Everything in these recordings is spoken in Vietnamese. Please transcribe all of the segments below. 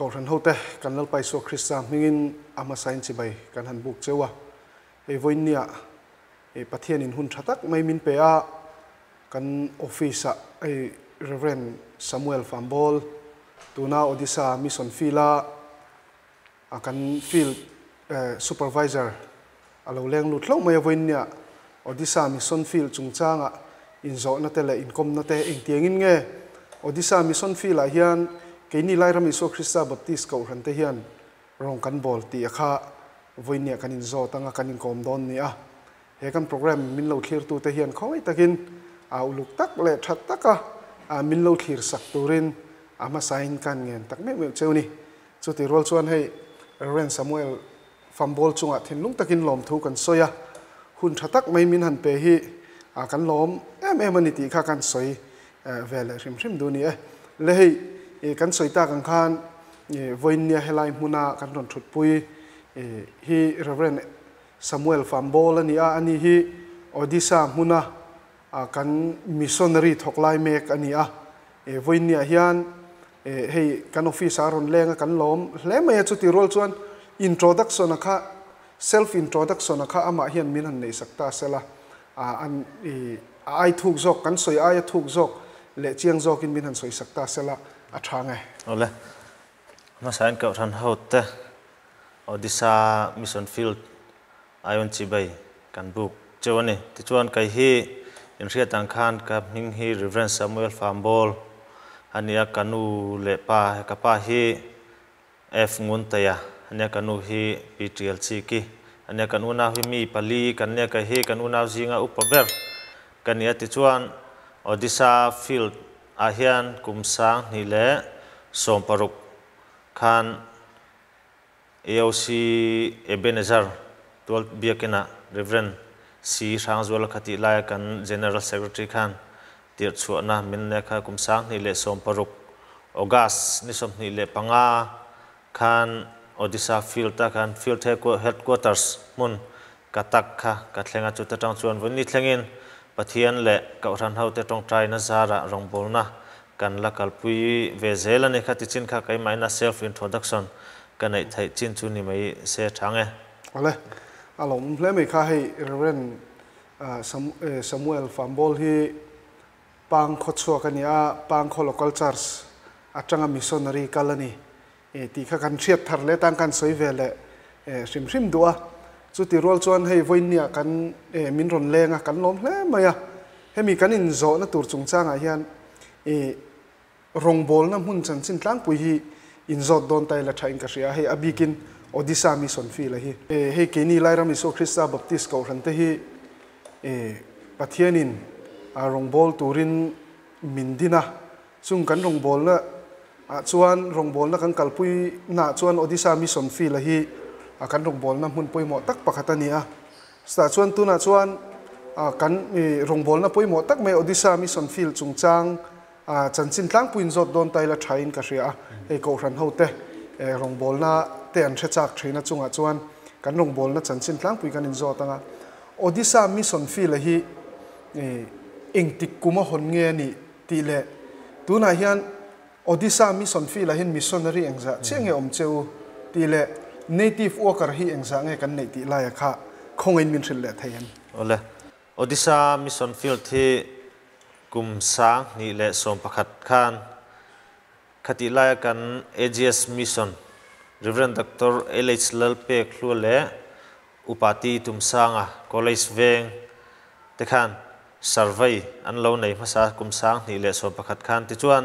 cầu thần hậu te kan lal pai so krista mingin ama sain chi bai kan han buk chewa e voinia e pathian in hun thatak mai min pe a kan office a e reverend samuel fambol tuna odisa mission fila akan field supervisor alo leng lut lo mai voinia odisa mission field chungchanga in zo na te le income na te eng tiangin nge odisa mission field a hian ke ni lai ram iso krista baptist ko ran te hian rong kan bol ti kha voinia kan in zo tanga kan in kom don ni a he kan program min lo thlir tu te hian khoi takin a uluk tak le that taka a min lo thlir sak turin ama sain kan ngen tak me me cheu ni chu ti rol chuan hei ren samuel fambol chunga thin lung takin lom thu kan soya hun thatak mai min han pe hi a kan lom em em ani ti kha kan soi vele rim rim du ni e le hei e kan soi ta kan khan e voin nia helai muna kan ron thut pui e hi reverend samuel fambol ani a ani hi odisa muna a kan missionary thoklai mek ani a e voin nia hian e hei kan office aron lenga kan lom hle mai chu ti rol chuan introduction kha self introduction kha ama hian min han nei sakta sela a an e ai thuk jok kan soi ai thuk jok le chiang jok in min han soi sakta sela a thang ai ole. Ma sain ka ran ho te odisa mission field. Ayon chi bai kan book chawani ti chuan kai hi. In ria tang khan ka ming hi reverend samuel fambol ania kanu le pa ka pa hi. F ngun ta ya ania kanu hi ptlc ki. Ania kanu na hi mi pali kan ne ka hi kanu na zinga upaber kania ti chuan odisa field ahian kum sang nile som paruk. Ebenezer tuol biakena Reverend C. Rangzwal khati laikan General Secretary khan tir chuana min lekha kum sang August ni som nile panga khan Odisha field ta field headquarters mun katakha katlenga chuta tang chuan vunni thlengin pathian le cậu ran hau te tong trai na zara rong bolna kan la kalpui ve zela ni kha ti chin kha kai mai na self introduction. Kan ai thai chin chu ni mai se thange ale alom hle mai kha hei reverend uh, eh, samuel fambol hi pang kho chua kania pang kho local church, atanga missionary kalani. E ti kha kan thiat thar le tang kan soi ve le eh, sim sim dua chu ti rol chuan hei voinia kan e min ron lenga kan lom hle maya à. hemi kan in zo na tur chung changa hian e rong bol na mun chan chin tlang pui hi. In zot don tai la thain à, à, ka ria hei abikin odisa mi son fi la hi. E hei ke ni lai ram iso christa baptist ko ran te hi. E pathianin a rong bol turin mindina chung kan rong bol na a chuan rong bol na kan kalpui na chuan odisa mi son fi la hi a kan rong bol na mun poi mo tak pakhatani a sta chuan tu na chuan à, a kan rong bol na poi mo tak mai odisha mi son fil chung chang a à, chan chin tlang puin zot don tai la thain ka ria e ko ran ho te. E rong bol na te an thechak thina chunga chuan. Kan rong bol na chan chin tlang pui kan in zot anga odisha mi son fil hi e eng tik kuma hon nge ni ti le. Tu na hian, odisha, mission field fil hin missionary engza chenge om cheu ti le. Native worker hi engza nge kan nei ti la ya kha khongain min thil le thayan ole odisa mission field thi kum sang ni le som pakhat khan khati la kan AGS mission Reverend Dr. LH Lalpe khlu le upati tum sanga college veng te khan survey an lo nei masa kum sang ni le som pakhat khan ti chuan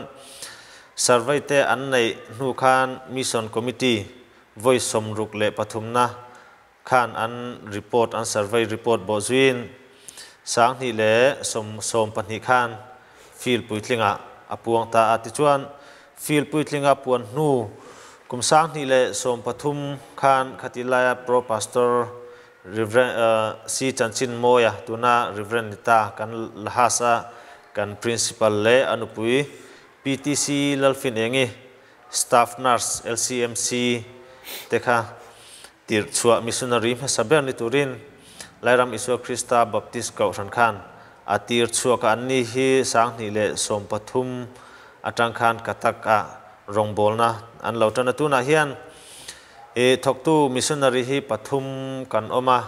survey te an nei nu khan mission committee voice som ruk le pathum na khan an report an survey report bo zuin sang ni le som som pani khan fil puitlinga apuang ta ati chuan fil puitlinga puan nu kum sang ni le som pathum khan khatilaya pro pastor reverend uh, si chanchin moya tuna reverend nita kan lahasa kan principal le anupui ptc lalfin engi staff nurse lcmc tekha tir chua missionary ma saber ni turin. Lairam isu krista baptist kau ran khan atir chua ka anni hi sang ni le som pathum. Atang khan katak a rong bolna an lo tan tu na hian. E thok tu missionary hi pathum kan oma.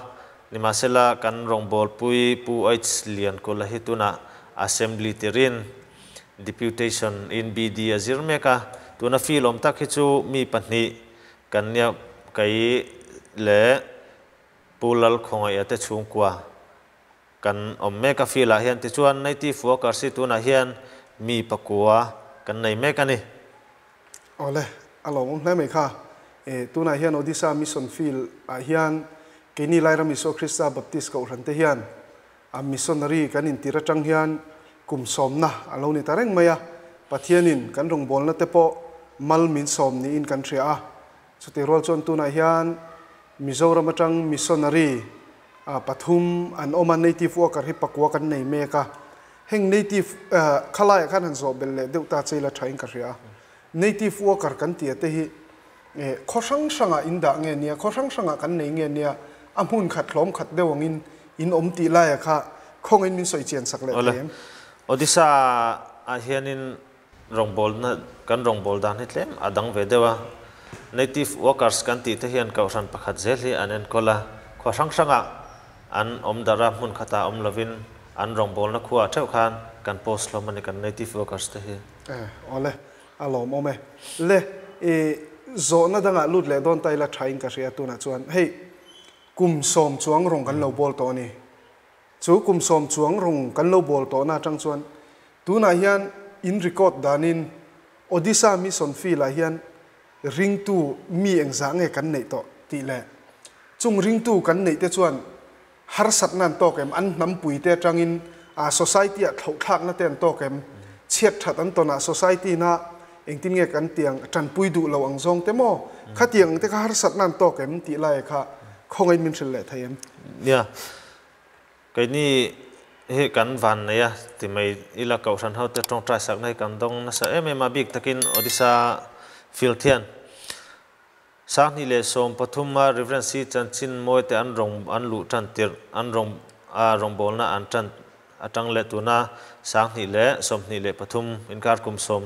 Ni masela kan rong bol pui pu h lian ko la hi tu na. Assembly terin deputation in bd azir meka tu na fi lom tak hi chu mi กันเนี่ยไกเลปูลลคงไอเตชุงกว่ากันอมแม่กฟีลาเฮียนที่ชวนในที่ฟัวกัสิตุนาเฮียนมีปะกัวกันในแม่กันนี่อ๋อเลยอารมณ์นั่นไหมค่ะเอตุนาเฮียนอดิซามิสันฟิลอาเฮียนกินีไลรามิโซคริสตาบัพติสกับอรันเตเฮียนอามิสันรีกันอินติระจังเฮียนกุมสอมนะอารมณ์นี่ตาเร่งไหมอะปะเทียนินกันรงบอลแล้วแต่พอมัลมินสมนี่อินกันเชีย สุติรอลชนตุนายฮันมิโซรามจังมิโซนารีปฐุมอันอมันในทีฟัวกันให้ปักวัวกันในเมกาเฮงในทีฟขลายขันหันสอบเบลเลเดวตาเซลทายกันเสียในทีฟัวกันกันเตียเตหิข้อสังสังอินดาเงียเนี่ยข้อสังสังกันในเงียเนี่ยอมุนขัดล้อมขัดเดวงินอินอมตีไล่ค่ะคงอินมิสวยเจียนสักเล่มอ้ดิซาอาเฮียนินรองบอลนะกันรองบอลดานให้เล่มอดังเวเดวะ native workers kan ti te hian ka ran pakhat zel hi anen kola. Khosang sanga an om dara mun khata om lovin, an rongbol na khuwa theu khan, kan post lo mani kan native workers te hi. Eh ole alom ome le e zo na danga lut le don tai la thain ka ria tu na chuan. Hei, kum som chuang rong kan lo bol to ni chu kum som chuang rong kan lo bol to na tang chuan. Tu na hian in record danin, odisha mission son la hian ring tu mi ang za nge kan nei to, ti le. Chung ring tu kan nei te chuan, har sat nan to kem, an nam pui te tangin a society a thau thak na ten to kem. Chiat that an to na society na, eng tin nge kan tiang tran pui du lo ang zong te mo. Kha tiang te kha har sat nan to kem, ti lai e kha khong ai min thil le thayem ya cái ni he kan van này à thì mày ila cầu san hậu te trong trai sắc này kan dong na sa em em abik takin odisa สักนี่เลยสมปฐุมมาริเวนซีจันชินมวยแต่อันรงอันลุจันติรอันรงอารงบอลนะอันจันอาจังเลตัวนะสักนี่เลยสมนี่เลยปฐุมอินการคุมสม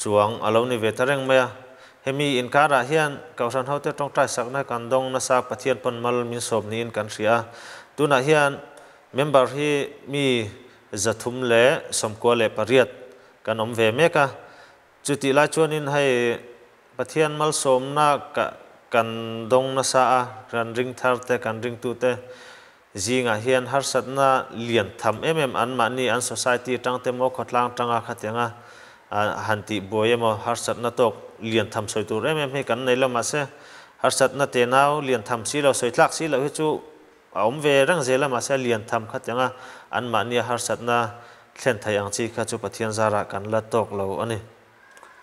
จวงอารมณ์นิเวศเร่งเมียเฮมีอินการอาเฮียนเกาสันเฮาเตต้องใจสักนะกันดงนะสักปะเทียนปนมลมีสมนี้อินการเสียตัวนะเฮียนเมมเบอร์ที่มีจะทุมเลสมกวเลปริยตกันอมเวเมกะจุติลาชวนินให้ pathian mal somna ka, kan dong na sa a, ran ring thar te, kan ring tu te. Zinga hian har satna lian tham em em an ma ni an society tang te mo khotlang tanga khatenga hanti boyemo har satna tok lian tham soi tur em em he kan nei lama se. Har satna te nau lian tham si lo soi tlak si lo hi chu om ve rang zela ma se lian tham khatenga an ma ni har satna thlen thayang chi kha chu pathian zara kan la tok lo ani.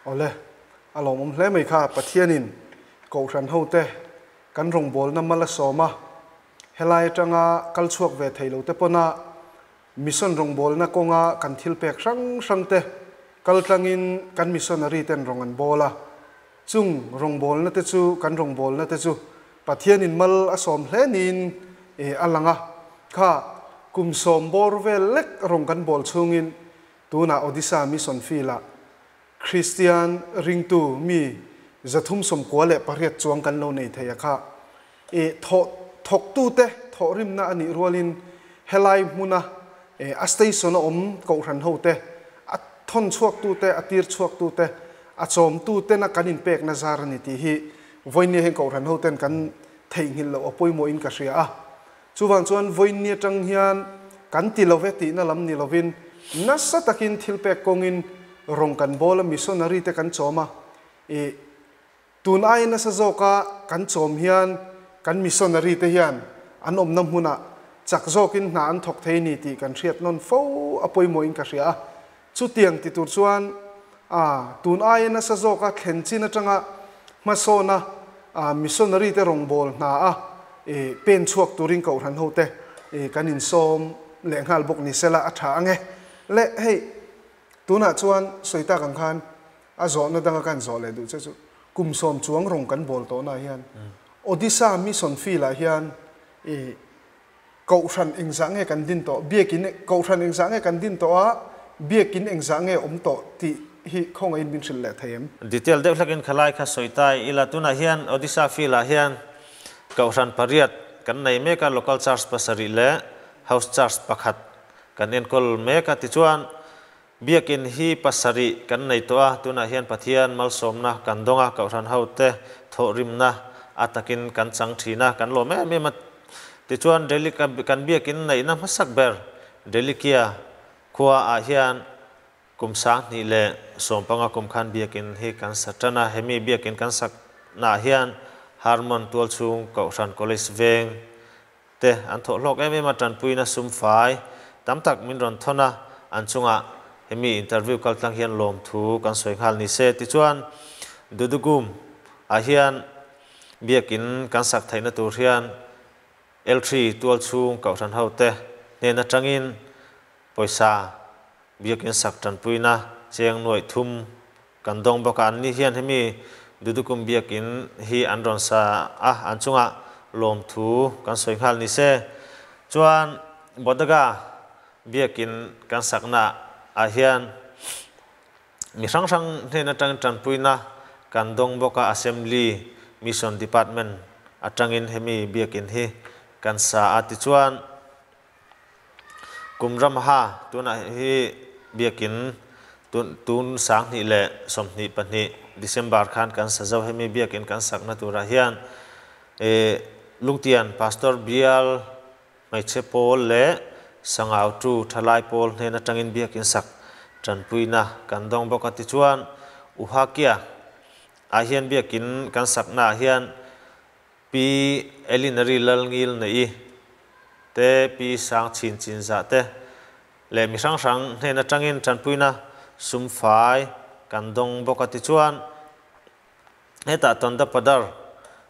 Ole. อารมณ์เล่ไม่ค่ะปะเทียนินกูรันเฮาเตกันรงบอลน้ำมันละสอมะเฮลัยจังอาคัลชวกเวทไทยเราเตปนามิสันรงบอลนักงอากันทิลเปกสังสังเตคัลตังอินกันมิสันรีเตนรงอันบอลละจุงรงบอลนัตจูกันรงบอลนัตจูปะเทียนินมัลอสอมเล่นินเออลังอะค่ะกุมสอมบอลเวเล็กรงกันบอลชงอินตัวน่าอดิสามิสันฟีละ คริสเตียนริงตูมีจะทุ่มสมกัวเละปะเรียดจวงกันเราในเทียค่ะเอทอทกตู้เตทอริมนาอันนี้รวลินเฮลัยมุนะเออัสเตยสนอมกอรันโฮเตะอัทนชวกตู้เตอัตีร์ชวกตู้เตอัจอมตู้เตนักการินเป็กนาซารณิตีฮีวัยนี้เห็นกอรันโฮเตนกันเทียงหินเราอพุยโมอินกัสเรียอะชูวังชวนวันนี้จังเฮียนกันติลเวตินาลัมนิลวินนัสตะกินทิลเป็กกงิน rong kan bola missionary te kan choma. E tun ai na sa zoka kan chom hian, kan missionary te hian. An om nam huna, chak zokin na an thok thei ni ti kan riat non fo apoi mo in ka ria. Chu tiang ti tur chuan, a, tun ai na sa zoka thlen chin atanga, ma so na, a missionary te rong bol na a. E pen chuak turing ko ran ho te. E kan in som, le ngal bok ni sela atha ange. Le hey tuna chuan soita kang khan a zo na danga kan zo le du chu chu kum som chuang rong kan bol to na hian odisa mi son fi la hian e ko ran eng zang kan din to biekin ko ran eng zang kan din to a biekin eng zang om to ti hi khong in bin thil le thayem detail deuh lakin khalai kha soitai ila tuna hian odisha fila hian kauran pariat kan nei me ka local charge pasari le house charge pakhat kan en kol me ka ti chuan biakin hi pasari kan nei to a tuna hian pathian mal somna kan donga kauran haute tho rimna atakin kan chang thina kan lo me me mat. Ti chuan delhi kan biakin nei na masak ber. Delhi kia khua a hian kum sang ni le som panga kum khan biakin hi kan satana, hemi biakin kan sak na hian harmon tual chung ka ran college veng. Te an tho lok em em tan puina sum fai. Tam tak min ron thona an chunga hemi, interview kal tlang hian lom thu kan soi khal ni se. Ti chuan, dudugum, a hian biakin kan sak thaina tur hian L3 tual chung ko than haute ne na tangin poisa biakin sak tan puina cheng noi thum kan dong boka an ni hian hemi dudukum biakin hi anron sa a. An chunga lom thu kan soi khal ni se. Chuan, bodaga biakin kan sakna a hian mi sang sang ne na tang tan puina kan dong boka assembly mission department. Atangin hemi biakin hi kan sa ati chuan kumram ha tuna hi biakin tun tun sang ni le som ni pa ni. December khan kan sa zo hemi biakin kan sak na tura hian e lungtian pastor bial mai che pol le sangau tu thalai pol ne na tangin sắc, sak. Tran puina kan dong boka ti chuan. U ha kia. A hian biakin kan sak na hian. Pi elinari lal ngil nei te pi sang chin chin za te. Le mi sang sang ne na tangin tran puina sum phai, kan dong boka ti chuan. Heta ton da padar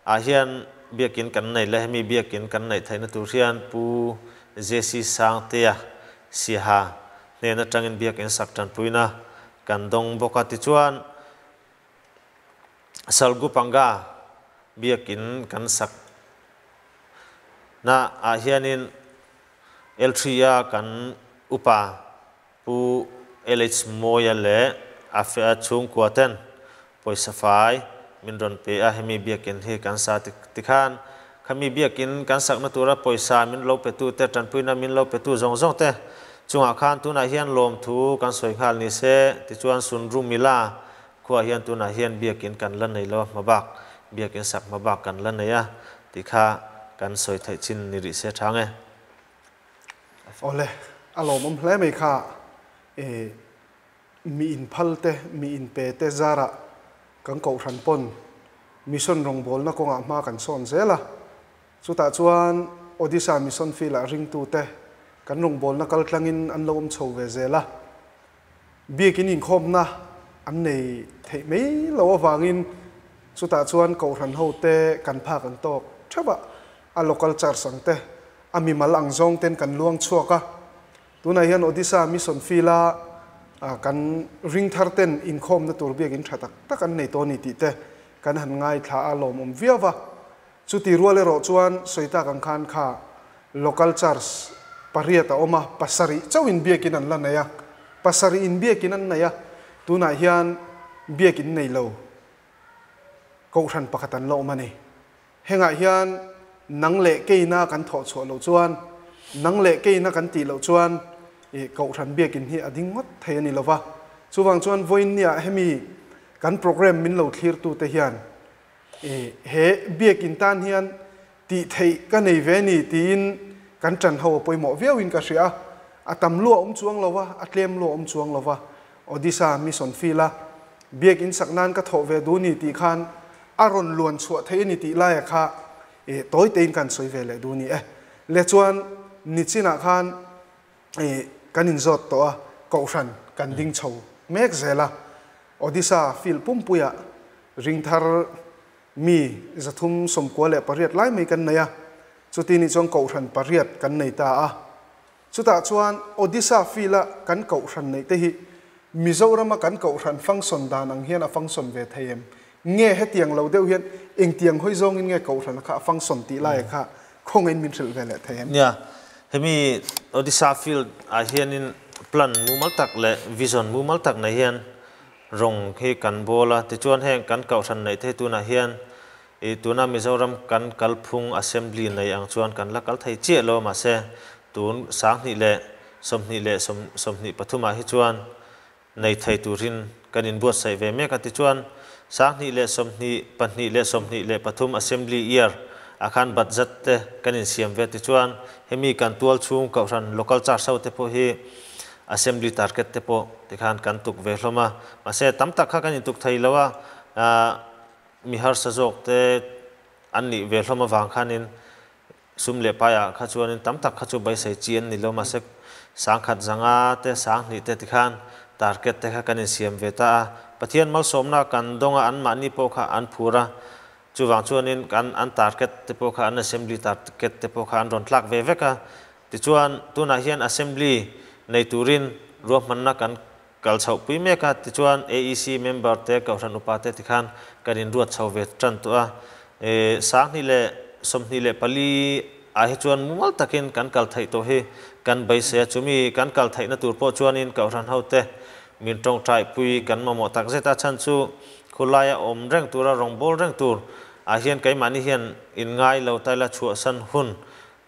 a hian biakin kan nei le mi biakin kan nei thaina tur hian pu. Jesi sang te ya si ha ne na tangin biakin sak tan puina. Kan dong boka ti chuan salgu panga biakin kan sak na a hianin l3 ya kan upa. Pu lh moya le a fe a chung kwaten poisa fai min ron pe a hemi biakin hi kan sa tikhan ขมีเบียกินกันสักมาตัรับป่อยสามินเราไปตูเต่จันพุยนามินเราไปตูจงจงแต่จงอาคารตัวนาเฮียนลมทูการสวยขาลนิเสติจวนสุนรุมิลาขวาเฮียนตัวนาเฮียนเบียกินกันเล่นในเรามาบักเบียกินสักมาบักกันเล่นในยะติค่าการสวยไทยชินนิริเสทางเอโอเลอารมณ์มันเพลไม่ค่ะเอมีอินพัลเตมีอินเปเตซาระกังเกาทันปนมีส่วนรองบอลนักกงอามากันส่วนเสละ สุดท้าชวนอดีตสามีสันฟิลาริงตูเตกันลงบอลนักกลังอินอันลมโชเวเซล่ะเบียกินอินคอมนะอันในเทไม่เราวางอินสุดท้าชวนเกาหันเฮาเตกันพากันโตกเช่ปะอันโลกลจาร์สังเตอามีมาลังซองเต้นกันล่วงชัวกะตัวนายนอดีตสามีสันฟิลากันริงทาร์เต้นอินคอมนะตัวเบียกินชัดตักตักอันในตัวนี้ติเตกันหันง่ายท่าอารมณ์เวียวะ chu ti ruale ro chuan soita kan khan kha. Local church pariata oma, pasari. Chawin biakin an la naya pasari in biakin an naya tuna hian biak in nei lo. Ko than pakatan lo mani henga hian nang le keina na kan tho cho lo chuan. Nang le keina na kan ti lo chuan. Eh, e ko than bia kin hi ading ngot the ani lova chuwang chuan voin nia hemi kan program min lo thlir tu te hian he bia kin tan hian ti thei ka nei ve ni ti in kan tran ho poi mo viau in ka ria atam à, lu om chuang lova a à, tlem lu om chuang lova odisha, mission fila. Bia kin saknan ka tho ve du ni ti khan. À, Aron luan chua thei ni ti lai kha. E toy tein kan soi ve le du ni e le chuan ni china khan. E kan in zot to a ko ran kan ding chho mek zela odisa fil pum puya ring thar mi zathum som ko le pariat lai mai kan naya chuti ni chong ko ran pariat kan nei ta a. Chuta chuan odisha fila kan ko ran nei te hi. Mizoram kan ko ran function dan ang hian a function ve thayem nghe hết tiếng lâu đều hiện in tiếng hơi zong nghe cầu thần khá phăng sồn tí lại khá không anh mình sự về lại thấy em. Yeah hemi, odisha field a hian in plan mu mal tak le, vision mu mal tak na hian, rong hi kan bola ti chuan heng kan kau than nei the tu na hian e tuna mizoram kan kalphung assembly nei ang chuan kan la kal thei che lo ma se. Tun sang ni le, som ni le, som som ni pathuma ah hi chuan. Nei thei turin kan in buat sai ve me ka ti chuan. Sang ni le, som ni pan ni le, som ni le pathum assembly year akhan budget te kan in siam ve ti chuan. Hemi kan tual chung ka ran local char sau te po hi. Assembly target te po ti khan kan tuk ve hloma ma se tam tak kha kan in tuk thei lawa mi har sa jok te an ni ve hloma wang khanin sum le paya kha chuanin tam tak kha chu bai sai chian ni lo ma se sang khat zanga te sang ni te tikhan, target te kha kanin siam ve ta pathian mal somna kan donga an ma ni po kha an phura. Chu wang chuanin kan an target te po kha an assembly target te po kha an ron tlak ve ve ka ti chuan tuna hian assembly nei turin ruam manna kan kal chau pui me ka ti chuan AEC member te ka ran upa te ti khan kan in ruat chau ve tran to a e sang ni le, som ni le pali, a hi chuan mumal takin kan kal thai to he kan bai se chumi, kan kal thai na tur po chuan in ka ran hau te. Min tong trai pui, kan ma mo tak zeta chan chu, khulaya om reng tura rong bol reng tur. A hian kai mani hian in ngai lo tai la chua san hun.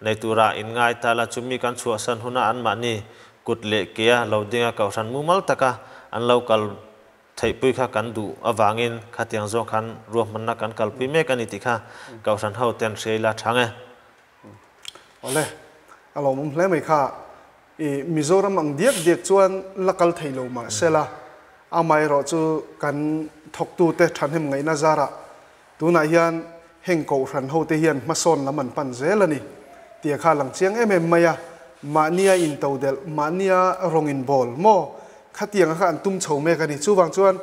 Nei tura in ngai ta la chumi kan chu san huna an mani kut le kia lo dinga san mu mal taka, an lo kal thei pui kha kan du awangin khát tiang zo khan, ruah manna kan kal pui me kan iti kha san ran ho ten sei la thange ole, alo mum hle mai kha e mizoram ang diak diak chuan lakal thei lo ma, sela, amai ro chu kan thok tu te than hem ngai na zara. Tu na hian heng ko ran ho te hian, ma son la man pan zelani tia kha lang chiang em em maya มานียอินเตาเดลมานียรงอินบอลโมขัดเตียงข้าอันตุ้มเฉาเมกันนี่ชูวังชวน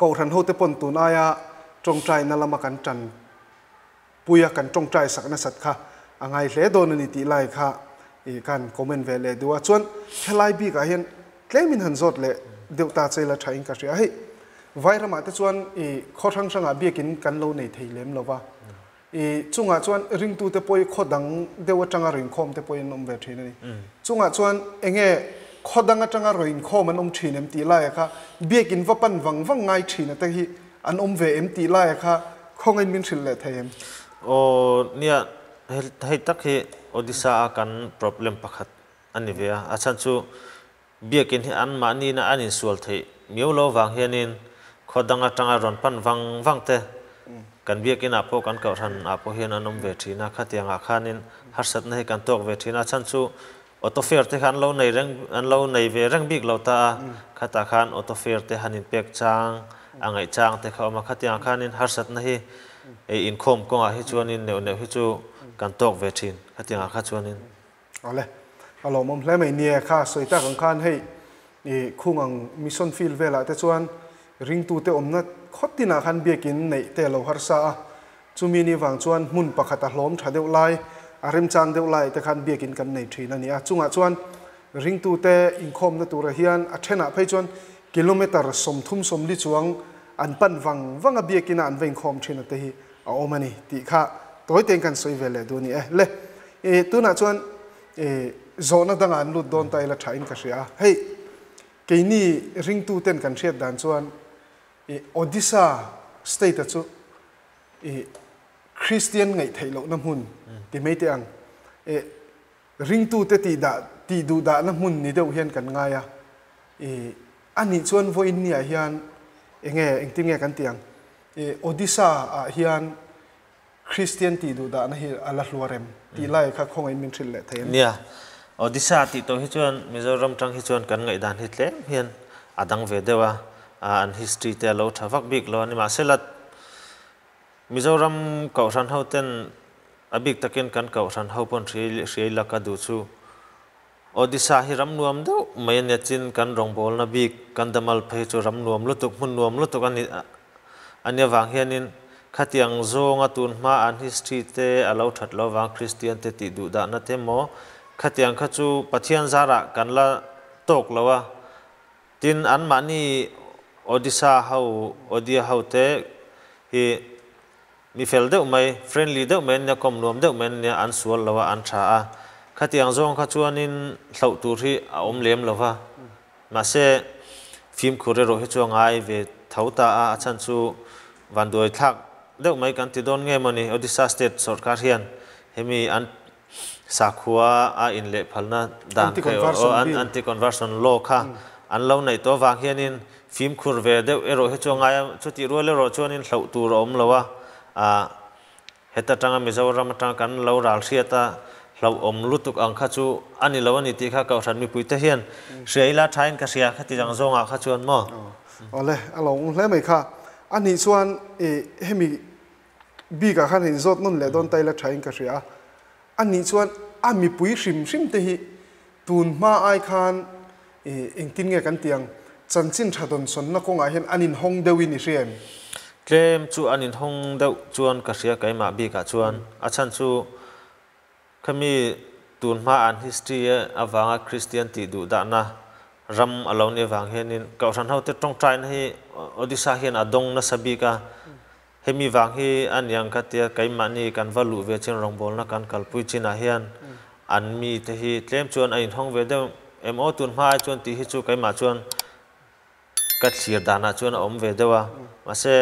กอทันโฮเตปนตุนอายะจงใจนัลมากันจันปุยกันจงใจสักนัสัตค่ะอังไงเลโดนนิติไลค่ะอีกันคอมเมนต์เวลเลดูว่าชวนเค่ไลบีก็เห็นเคลมินหันจดเลยเดี๋ยวตาเจละใช้กันเสียให้ไว้ระมาแต่ชวนอีข้อทั้งสังอาเบียกินกันโลในไทยเลมเราว่า i chunga chuan ring tu te poi khodang dewa tanga ring khom te poi nom ve thina ni chunga chuan enge khodanga tanga ring khom an om thinem ti lai kha biak in vapan wang wang ngai thina te hi an om ve em ti lai kha khong khongain min thil le thaim o nia thai tak he odisha kan problem pakhat ani ve a chan chu biak in an ma ni na anin sual thei miolo wang hianin khodanga tanga ron pan wang wang te กันเบียกินอาโปกันเก่าทันอาโปเฮียนอนมเวทีนะขัดยังอาคานินฮัสัตนะให้กันตอกเวทีนะชั้นสูออโตเฟียร์ที่ขันเราในเรื่องอันเราในเวเรื่งบิ๊กเราตาขัดตาขันออโตเฟียร์ที่ขันอินเปียกจางอ่างไอจางที่เขามาขัดยังอาคานินฮัสัตนะให้ไออินคอมก็อาฮิจวนินเนวเนวฮิจูกันตอกเวทีนขัดยังอาคาจวนินเอาเลยเอาลมมแล้วไม่เนี่ยค่ะสวยตาของขันให้นี่คู่งังมิชชั่นฟิลเวลาแต่ชวนริงตูเตอมนัด ขดตินาขันเบียกินในเตลฮาร์ซาจูมีนิวังชวนมุนปะขัดล้มชาเดียไลอาริมจานเดียไลแต่ขันเบียกินกันในทีนั่นนี่จุงอาชวนริงตูเตอิงคมนตัวเฮียนอัชนะไปชวนกิโลเมตรสมทุ่มสมลิจวงอันปั้นวังวังเบียกินอันเวงคมทีนั่นเตฮีเอาอมานี่ติค่ะตัวเต็งกันสวยเวลดูนี่เอ๊เล่ตัวนั่นชวนเอโซนดังอนลุดโดนไตละทายน์กันเสียเฮ้ยกี่นี่ริงตูเต้นกันเชิดดันชวน e odisha state chu e christian ngai thailo na mun ti mai te ang. E ring tu te ti da ti du da na mun ni deuh hian kan nga ya e ani chuan voin ni a hian enge eng ti nge kan tiang e odisha a hian christian ti du da na hi ala hluarem ti lai kha khong ai min thil le thein nia odisha ti to hi chuan mizoram tang hi chuan kan ngai dan hi tle hian adang ve dewa À, an history te lo thavak big lo ni ma selat mizoram kau ran ho ten abik takin kan kau ran ho pon ri ri la ka du chu. Odisha hi ram nuam do, mai ne chin kan rong bol na bik, kan damal phei chu ram nuam lo tuk, mun nuam lo tuk ani ania wang hianin khatiang zonga tun ma an history te alo that lo wang christian te ti du da na te mo. Khatiang kha chu pathian zara kan la tok lawa tin an mani odisha hau odia hau te hi mi fel deuh mai friendly deuh mai nia kom nuam deuh mai nia an sual lawa an tha a. Khatiang zong kha chuanin hlau tur hi a om lem lova ma se phim khore ro he chu ngai ve thauta a chan chu van doi thak deuh mai kan ti don nge mani odisha state sarkar hian. Hemi an sakhua a in le phalna dan kai o an anti conversion law kha. An lo nei to wang hianin phim khur ve deuh ero he chu ngai chuti ro le ro chuanin hlau tur om lowa a. Heta tanga mizoram tanga kan lo ral hriata lo om lutuk ang kha chu ani lo ani ti kha ka than mi pui te hian hriaila thain ka hria kha ti jang zonga kha chuan mo ole alo hle mai kha. Ani chuan e hemi bi ka khan hin zot nun le don tai la thain ka hria ani chuan ami pui hrim hrim te hi. Tun ma ai khan e eng tin nge kan tiang chân chan chin thadon son na ko nga anh in hong dewi in hriam kem chu anh in hong deuh chuan cả hria cái mà bi cả chuan. À chân chu kami tuần ma an history e, à vàng christian ti đủ đã na. Ram alone hiện in ka ran hậu te trong trai này Odisha hiện à đông na sabi cả hemi vàng hi anh yang ka tia cái mà ni kan valu về trên rong bol na kan kalpui à hiện anh mi te hi. Tlem chuan ain hong về de em ô tuần ma chuan ti hi chu cái mà chuan ka thlir dana chuan om ve dewa ma se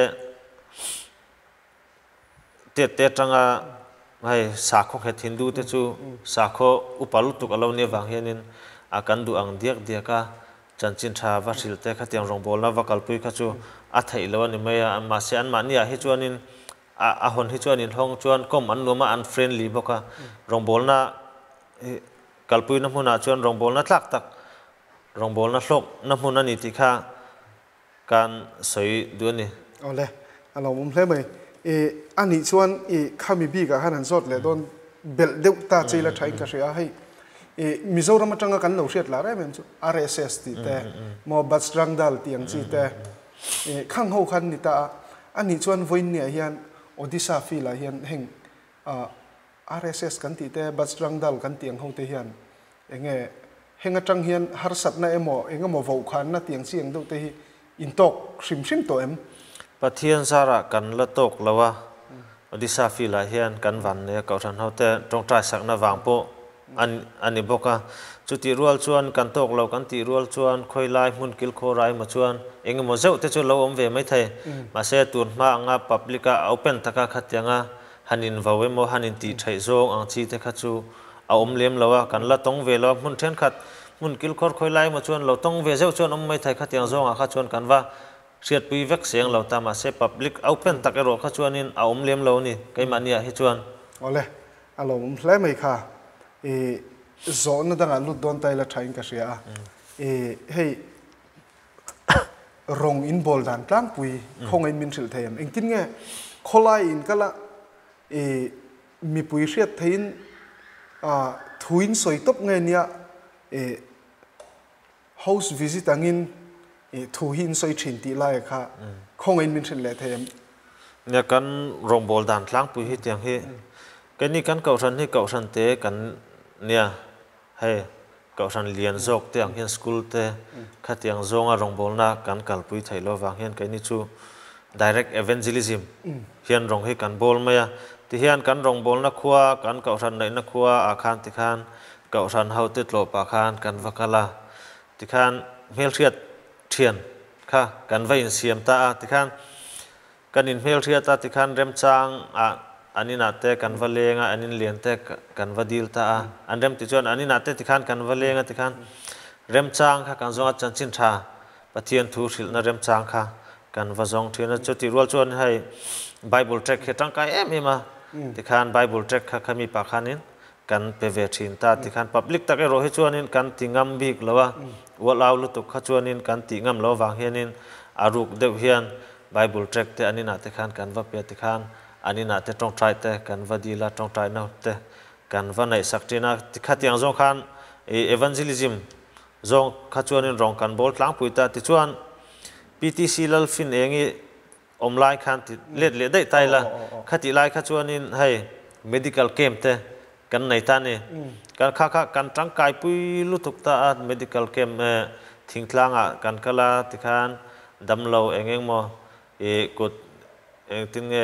te te tanga hay sakho khe thindu te chu sakho upalu tuk alo ne wang hianin akan du ang diak diaka chanchin tha va hril te kha tiang rong bol na vakal pui kha chu a thei lo ni maya ma se an ma ni a hi chuanin a a hon hi chuanin hong chuan kom an numa an friendly boka rong bol na kalpui na hmuna chuan rong bol na tlak tak rong bol na hlok na hmuna ni ti kha kan soi du ni. Ole alo mum hle mai. E ani chuan e khami bi ga han zot le don bel deuh ta chila thain ka ria hei e mizoram atanga kan lo hriat la re mem chu. Rss ti te mo batsrang dal tiang chi te. E khang ho khan ni ta. Ani chuan voin nia hian odisha fi la hian heng. A rss kan ti te batsrang dal kan tiang ho te hian. Enge henga tang hian har sat na emo enga mo vo khan na tiang chi eng do te hi in tok hrim hrim to em pathian sara kan la tok lawa odisha fi la hian kan van ne ka than hote tong trai sak na wang po an ani boka chuti rual chuan kan tok lo kan ti rual chuan khoi lai mun kil kho rai ma chuan eng mo zeu te chu lo om ve mai thai ma se tur ma anga publica open taka khatyanga hanin vawe mo hanin ti thai zong ang chi te kha chu a om lem lawa kan la tong ve lo mun then khat mun kil khor khoi lai ma chuan lo tong ve zeu chuan om mai thai khatyang zong a kha chuan kan wa siat pui vek siang lo ta ma se public open tak ero kha chuanin a om lem lo ni. Kai mania hi chuan. Ole alo um hle mai kha. E zo na danga lut don tai la thain ka ria e hei rong in bol dan tlang pui khong in min thil theim eng tin nge kholai in kala e mi pui hriat thein a thuin soi top nge nia e house visit angin thu hin soi thin ti lai kha khong in min thin le them nya kan rong bol dan tlang pu hi tiang hi. Cái ni kan kau ran hi kau ran te kan nia hay kau ran lian zok tiang hian school te, kha tiang zonga rong bol na kan kal pui thai lo wang hian cái ni chu direct evangelism. Hian rong hi kan bol maya. Ti hian kan rong bol na khuwa kan kau ran nei na khuwa a khan ti khan kau ran hau te tlo pa khan, kan vakala. ติขันเมลเทียดเทียนค่ะกันไว้เสียมตาติขันกันอินเมลเทียดตาติขันเริ่มจางอะอันนี้นาเตกันวเลงอันนี้เลียนเตกันวดีลตาอันเริ่มติจวนอันนี้นาเตติขันกันวเลงติขันเริ่มจางค่ะกันทรงอาจารินชาปะเทียนทูสิลนะเริ่มจางค่ะกันวทรงเทียนจุดที่รัวจวนให้ไบเบิลเทคเหตุตั้งกายเอ็มมาติขันไบเบิลเทคค่ะมีปากขันิน kan pe ve thin ta ti khan public tak e ro he chuanin kan tingam bik lawa walaw lu tu kha chuanin kan ti ngam lo wang hianin aruk deuh hian bible track te anina te khan kan va pe te khan anina te tong trai te kan va dila tong trai na te kan va nei saktina ti kha tiang zong khan. Evangelism zong kha chuanin rong kan bol tlang puita ti chuan. PTC lal fin engi om lai khan ti let le dai tai la. Khati lai kha chuanin hai medical camp te กันในท่านนี่การค้าข้าการตั้งกายปุยลุทุกตา medical camp ทิ้งทางอะการกลาที่ขานดำเราเองเองมอเอกดเองทิ้งเง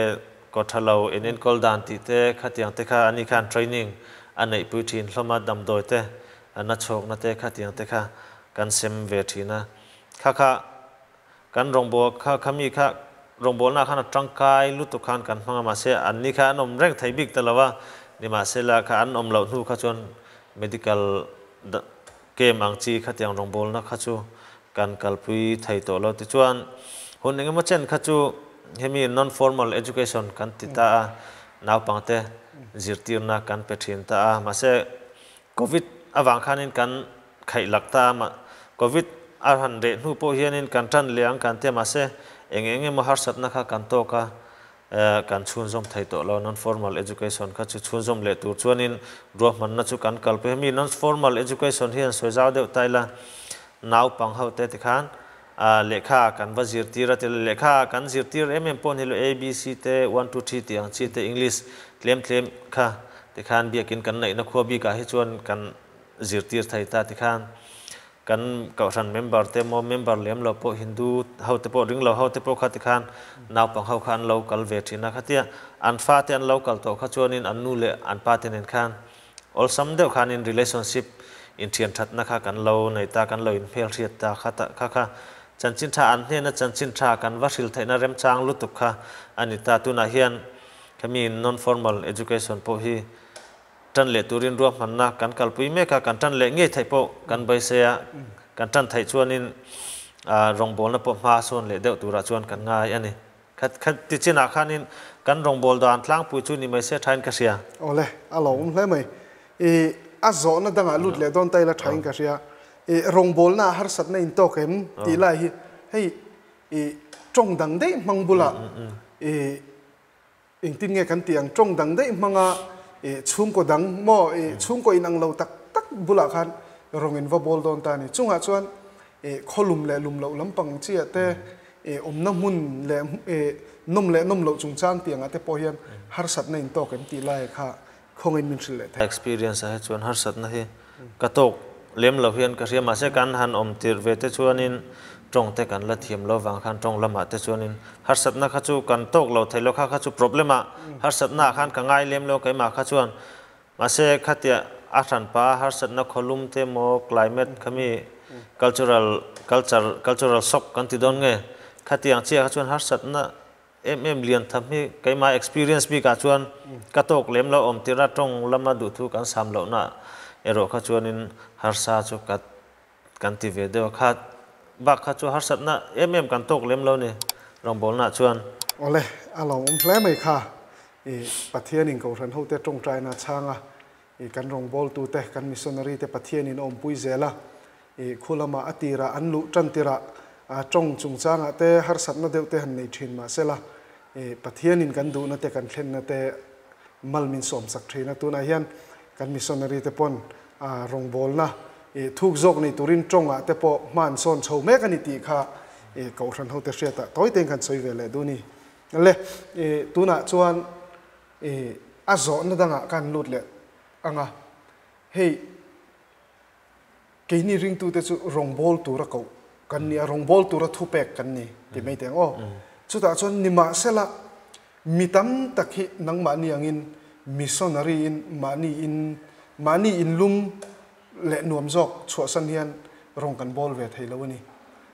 กดทะเลาเอ็นเอ็นกอลดันตีเตะขัดยังเตะขาอันนี้การเทรนนิ่งอันไหนปุยทิ้งสมัดดำโดยเตะอันนัชนโชคนั่นเตะขัดยังเตะขาการเซมเวทีนะข้าข้าการรงบัวข้าข้ามีข้ารงบัวหน้าข้าตั้งกายลุทุกขานกันพังมาเสียอันนี้ข้านมเร่งไทยบิกต่ละว่า ni ma se la kha an om lo nu kha chon medical ke mang chi kha tiang rong bol na kha chu. Kan kalpui, thai to lo ti chuan. Hun eng ma chen kha chu hemi non formal education kan ti ta naw pangte zirtir na kan pe thin ta ma se covid awang khanin kan khai lakta ma covid ar han re nu po hianin kan tan liang kan te ma se eng eng ma har sat na kha kan to ka kan chun zom thai to lo non formal education kha chu chun zom le tur chuanin ro man na chu kan kal pe mi non formal education hian soi zau deuh taila naw pang ho te ti khan a lekha kan va zir tira te lekha kan zir tir em em pon hilo a b c te 1 2 3 tiang chi te english tlem tlem kha ti khan biakin kan nei na khuwa bi ka hi chuan kan zir tir thai ta ti khan กันเก่าสันเมมเบอร์เตมอเมมเบอร์เลี้ยมเราพอฮินดูเฮาเตปอริงเราเฮาเตปอขัดขันนาวปังเฮาขันเรากัลเวทีนะขัดเตียอันฟาเตียนเรากัลโตขัดชวนินอันนูเลอันปาเตียนขัน all some เดียวขัน in relationship in เทียนทัดนะคะกันเราในตากันเรา in เพลเทียตาขัดค่ะค่ะจันจินทาอันเนี่ยนะจันจินทากันวัชิลไทยนะเริ่มจางลุตุกค่ะอันนี้ตาตุนาเฮียนเขามี non formal education พวกที่ tan le turin ruam man na kan kalpui me ka kan tan le nge thai po kan bai se ya kan tan thai chuan in rong bol na po ma son le deuh tura chuan kan ngai ani. Khat khat ti china khanin kan rong bol dan tlang pu chu ni mai se thain ka sia. Ole alo um hle mai. E a zo na danga lut le don tai la thain ka sia. E rong bol na har sat na in to kem ti lai hi. Hei e trong dang dei mang bula. E ing tin nge kan tiang trong dang dei manga ชุ่มก็ดังมอชุ่มก็อินังเราตักตักบุลักันรองเงินว่าบอลโดนตานี่จุงหาชวนขลุมแหลลุมเหลาลำปังเชียแต่ออมน้ำมุนแหลนมแหลนมเหลาจุงจานเตียงอะแต่พอเห็นฮาร์สัตนอินโตกันตีไล่ค่ะคงอินมินสิเลท experience ให้ชวนฮาร์สัตนะที่กระตกเลี้ยมเราเพีนกระเทียมมาเสกันหันอมตีรเวทชวนิน trong te kan la thiam lo wang khan trong lama te chuan in har sat na kha chu kan tok lo thailo kha kha chu problema har sat na khan ka ngai lem lo kai ma kha chuan. Ma se khatia a than pa har sat na kholum te mo climate khami cultural, culture, cultural shock kan ti don nge khatiang chia kha chuan har sat na em em liền thầm hi cái mà experience bi ka chuan. Ka tok lem lo om tira trong lama đủ thu kan sam lo na ero kha chuan in har sa chu kat kan ti ve de บักข้าชัวฮัสต์นะเอ็มเอ็มกันตกเล่มเราเนี่ยรองบอลน่ะชวนโอ้เลยอารมณ์แผลไหมค่ะอีปัทเทียนินเขาทันเขาเตะตรงใจนะช่างอะอีกันรองบอลตูเตะกันมิสซนารีเตะปัทเทียนินอมปุยเซล่ะอีคุณละมาอติระอันลุจันติระจงจุงช่างอะเตะฮัสต์นะเดี๋ยวเตะหันในชินมาเซล่ะอีปัทเทียนินกันดูนะเตะกันเล่นนะเตะมัลมินสมสักทีนะตัวนายนยันกันมิสซนารีเตะปนรองบอลนะ Eh, thuk zok ni turin chonga te po man son chho me ka ni ti kha eh, e ko ran ho te she ta. Toi teng kan soi ve le du ni. Le e tu na chuan e a zo na da nga kan lut le. Anga hey ke ni ring tu te chu rong bol tu ra ko kan ni a rong bol tu ra thu pek kan ni ti mai teng o. Mm. Mm. Chu ta chuan ni ma se la mi takhi nang ma ni angin missionary in mani in mani in lum lệ nuam jok chua san hian rong kan bol ve thei lo ni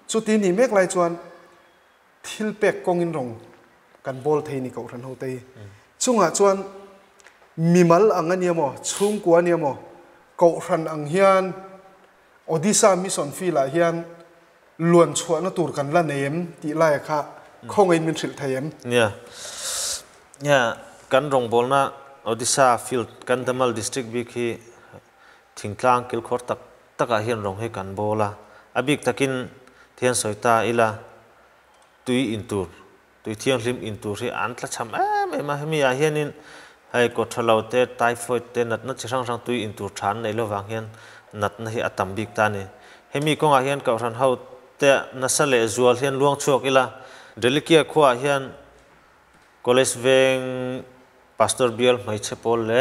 chu ti ni mek lai chuan thil pek kong in rong kan bol thei ni ko ran ho te chunga chuan mimal angania mo chung kwa ni mo ko ran ang hian odisa mission fi la ah hian luan chua na tur kan la nem ti lai kha khong ai min thil thayem nya nha, kan rong bol na odisha field kan district bi khi thỉnh thingtlang kil khor tak taka hian rong he kan bola abik takin thian soita ila tui intur. Tui thiang hlim intur hi an tla cham em em a. Hemi a hianin hai ko thalo te, typhoid te, nat na chirang rang tui intur than nei lo wang hian nat na hi atam bik ta ni. Hemi kong a hian ka ran ho te, na sale zual hian luang chuak ila. Delikia khwa hian college veng, pastor bial mai chepol le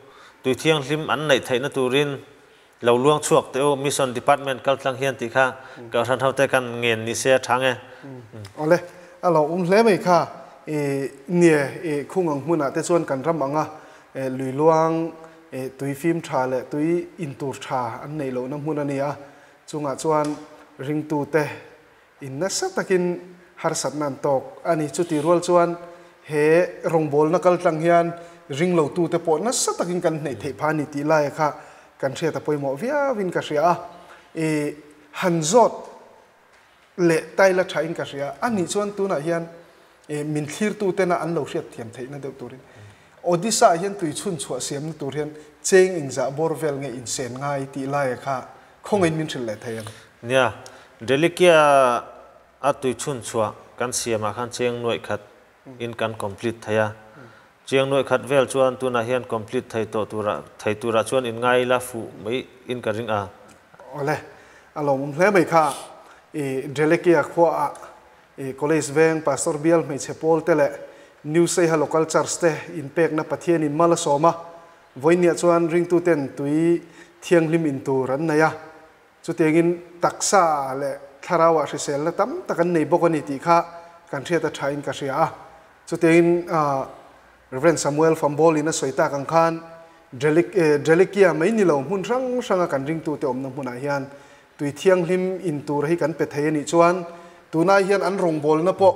ตุยเที่ยงลิมอันไหนไทยนตูรินเราล่วงช่วงเตอมิชชันดีพาร์ตเมนต์กัลทังเฮียนติค่ะกัลทังเท่าแต่กันเงินนิเสียทางเออ๋อเลยอะเราอุ้มเล่ไหมค่ะเนี่ยคู่งของมุนอะแต่ส่วนกันรับมังอะเลุยล่วงเอตุยฟิล์มชาเลยตุยอินตูชาอันไหนเราน้ำมุนอันนี้อะจงอะส่วนริงตูเตอินนักสักตะกินฮาร์สันนันตกอันนี้จุดที่รัวส่วนเฮรงบอลนักกัลทังเฮียน ring lo tu te po na sa takin kan nei thei phani ti lai kha. Kan thria ta poimo via vin ka ria. E han zot le tai la thain ka ria. Ani chon tu na hian e min thlir tu te na an lo hriat thiam thei na deuh turin odisa hian tui chun chua siam na tur hian cheng ingza borvel nge in sen ngai ti lai kha. Khong in min thil le thei an. Nia delikia a tui chun chua kan siam a khan cheng noi khat in kan complete thaya chiang noi khat vel chuan tu na hian complete thai to tura, thai tura chuan in ngai la fu mai in ka ring a. Ole, alo mum hle mai kha. E delekia khwa a. E college veng pastor bial mai chepol tele new say ha local church te in pek na pathian in mala soma. Voinia chuan ring tu ten tui thiang lim in tu ran na ya chu tengin taksa le tharawa hri sel la tam takan nei bokani ti kha. Kan thia ta thain ka ria chu tein reverend samuel fambol in a soita kang khan drelik drelikia mai ni lo mun rang ranga kan ring tu te om na hmuna hian tui thiang hlim in tur hi kan pe thei ni chuan tuna hian an rong bol na po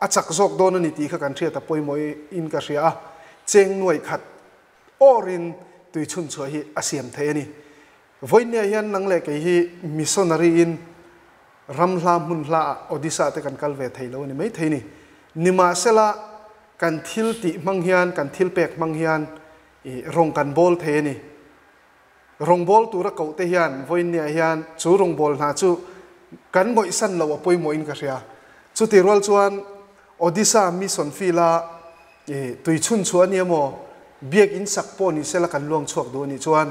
achak zok don ani ti kha kan thria ta poi moi in ka ria cheng nuai khat orin tui chun chua hi asiam thei ani voinia hian nang le ke hi missionary in ram hla mun hla odisa te kan kal ve thei lo ni mai thei ni nima sela กันทิลติมังเฮียนกันทิลเป็กมังเฮียนรงกันบอลเทนี่รงบอลตัวระเกาเตียนวันเนี่เฮียนชูรงบอลนะชูกันมอยสันเรวป่วยมอินกันเสียชูติรัลชวนอดิสามิสันฟิลาตุยชุนชวนเนี่ยมอเบียกอินสักปอนี่เสลกันลวงชวกดูนี่ชวน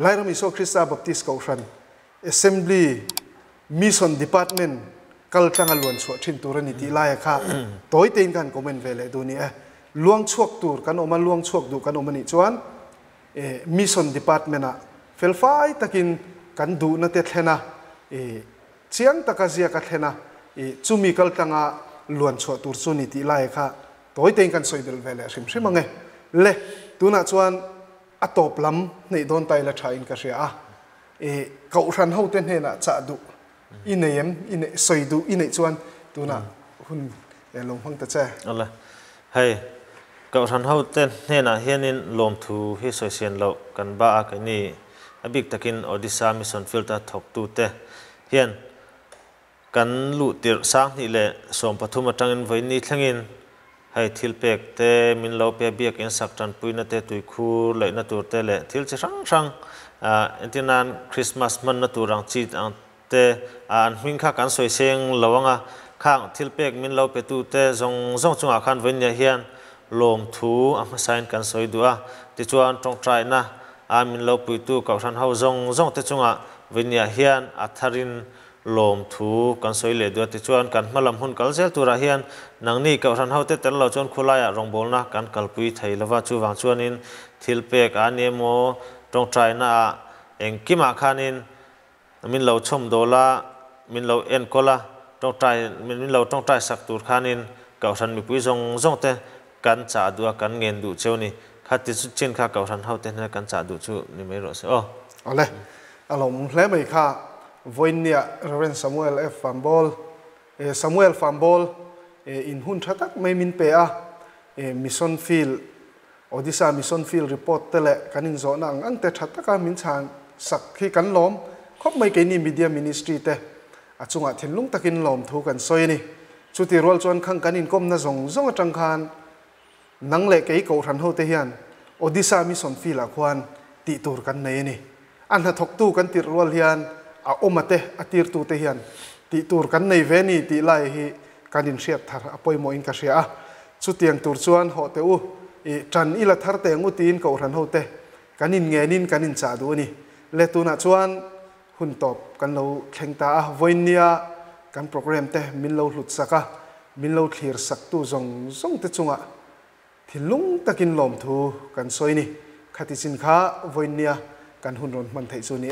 ไลรามิโซคริสตาบัพติสเกาชันเอเซมบลีมิสันเด department กัลจังอลวนสวดชินตุรนิติไล่ค่ะตัวอีตีนกันก็เป็นเวลตัวนี้ล่วงช่วกตูรกันออกมาล่วงช่วกดูกันออกมานี่ชวนเอ่มิชชั่นดีพาร์ตเมนต์อะเฟลไฟตะกินกันดูนัเต็ดเลนะเอ่อเชียงตะกะเซียกันเลนะเอ่อจุมีกัลจังอะล้วนสวดตูรุนิติไล่ค่ะตัวอีตีนกันสวยเดลเวลชิมชิมังเงเล่ตัวนั้นชวนอัตบลำในโดนไตละชายินกะเสียอะเอเขาชันเฮาเต้นเฮน่ะจะดู soi du soidu inai chuan tu na hun eh, lom hang ta cha. Ala hai ka ran hậu tên nên là in lom thu hi soi sian lo kan ba a ka ni abik takin odisha mission filter thok tu te. Hian kan lu tir sang ni le som pathum atangin voi ni thlangin hai thil pek te min lo pe biak in sak tan puina te tui khur le na tur te le. Thil chi rang rang a entinan christmas man na turang chi ang te an hming kha kan soi seng lawanga khang thil pek min lo pe tu te zong zong chunga khan ven ya hian lom thu am sign kan soi dua ti chuan tong trai na a min lo pui tu ka ran hau zong zong te chunga ven ya hian atharin lom thu kan soi le dua ti chuan kan malam hun kal zel tura hian nang ni ka ran hau te tel lo chon khulaya rong bol na kan kal pui thei lawa chu wang chuan in thil pek anemo tong trai na eng kima khanin min lo chom do la min lo en ko la, trong trai min lo trong trai sak tur khanin kau san mi pui zong zong te kan cha du kan ngen du cheu ni kha ti chu chin kha kau san hau te na kan cha du chu ni mai ro se o ole alom hle mai kha voinia à, reverend samuel f. Fambol e samuel fambol e in hun thatak mai min pe a. E mission field, odisha mission field report tele kanin zo na ang te thataka min chan sak khi kan lom khop mai ke ni media ministry te. Achunga thinlung takin lom thu kan soi ni. Chuti rol chon khang kanin kom na zong zong atang khan. Nang le ke ko ran ho te hian. Odisha mi son fi la khwan ti tur kan nei ni. An ha thok tu kan tir rol hian. A omate atir tu te hian. Ti tur kan nei ve ni, ti lai hi. Kanin riat thar apoi mo in ka ria chu tiang tur chuan ho te u. E tran ila thar te ngu tin ko ran ho te. Kanin nín cái kanin cha du ni. Le tu na chuan หุ่นตบกันเราแข่งตาวันนียกันโปรแกรมเตะมินเราหลุดสักะมินเราทีรสักตู้จงจงเตจงอะที่ลุงตะกินลมทูกันซอยนี่ขัดสินค้าวันนียกันหุ่นรอนมันเทยส่วนี่